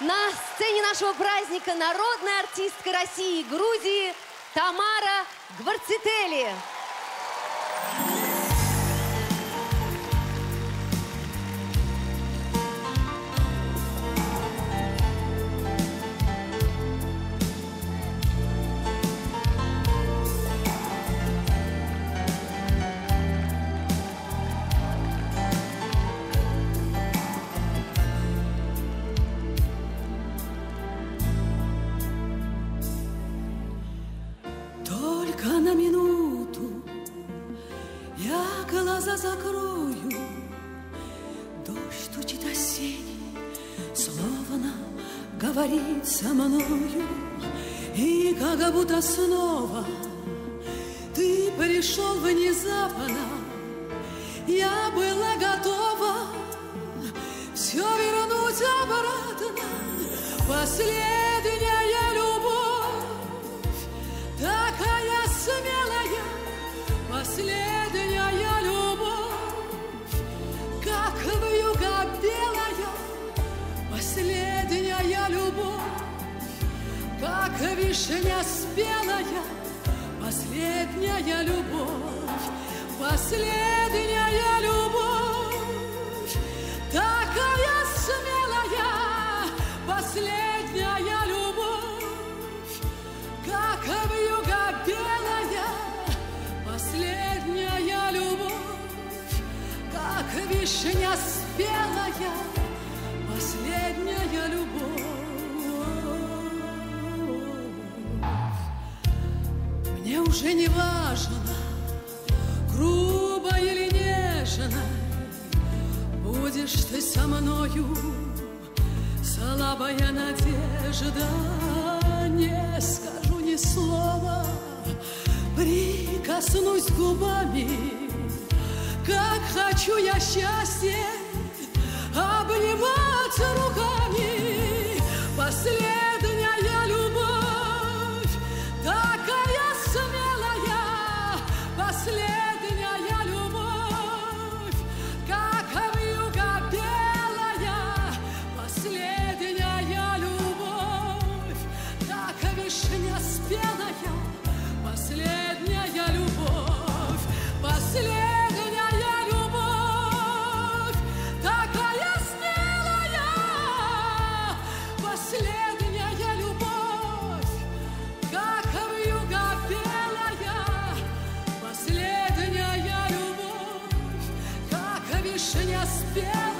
На сцене нашего праздника народная артистка России и Грузии Тамара Гварцетели. Глаза закрою, Дождь стучит осенний, словно говорит со мною, И как будто снова ты пришел внезапно, Я была готова все вернуть обратно, Последняя вишня спелая, последняя любовь, последняя любовь, такая смелая, последняя любовь, как вьюга белая, последняя любовь, как вишня спелая, последняя любовь. Мне уже не важно, грубо или нежно, будешь ты со мною, слабая надежда, не скажу ни слова, прикоснусь губами, как хочу я счастье обнимать руками. Последняя спелая, последняя любовь, последняя любовь, такая смелая, последняя любовь, как вьюга белая, последняя любовь, как вишня спелая,